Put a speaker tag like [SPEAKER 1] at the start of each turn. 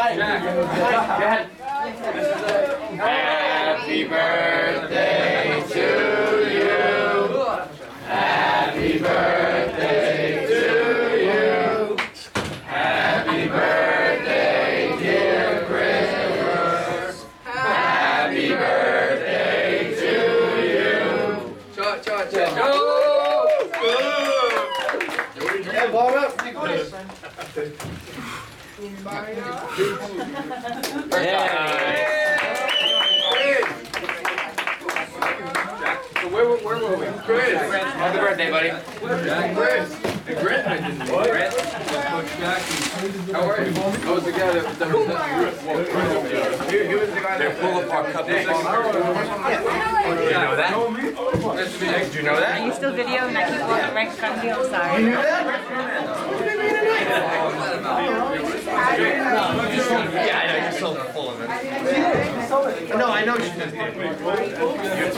[SPEAKER 1] Happy birthday to you. Happy birthday to you. Happy birthday, dear Chris. Happy birthday to you.
[SPEAKER 2] Shot, shot, shot.
[SPEAKER 3] Yeah, blow it up.
[SPEAKER 2] So where, where were we? Chris.
[SPEAKER 1] Happy birthday, buddy.
[SPEAKER 2] Chris. Mentioned me. Grant. How are you? I was the guy that, that was that. He, he was the guy that.
[SPEAKER 1] pull apart cup. You know that?
[SPEAKER 2] Meet you.
[SPEAKER 1] Know
[SPEAKER 4] Are
[SPEAKER 1] that?
[SPEAKER 4] you still videoing? I keep walking right in front of. I'm sorry.
[SPEAKER 1] Yeah, I know, you're so full of it.
[SPEAKER 3] No, I know she does.